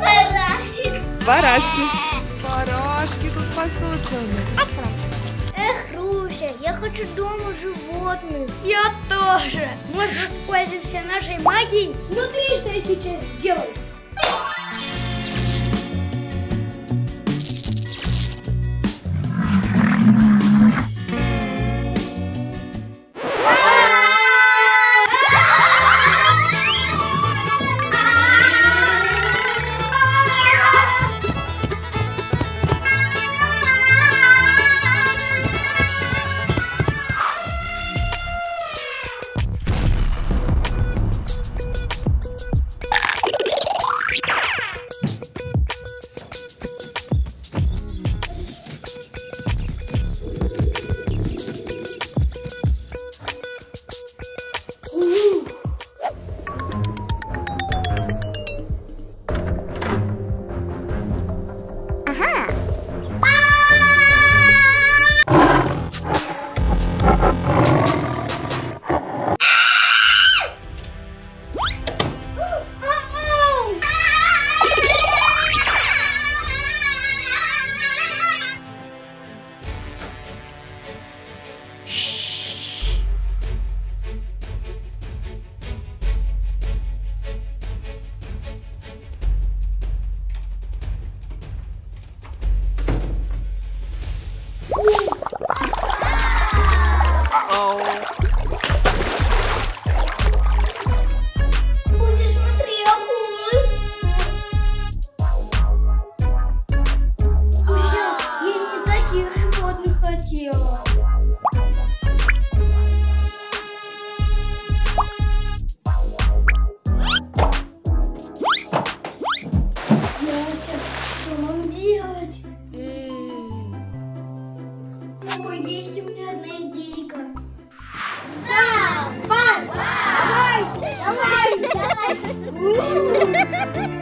Барашек. Барашки. Барашки тут пасутся. Эх, Руся, я хочу дома животных. Я тоже. Может, воспользуемся нашей магией? Смотри, что я сейчас сделаю. Ooh.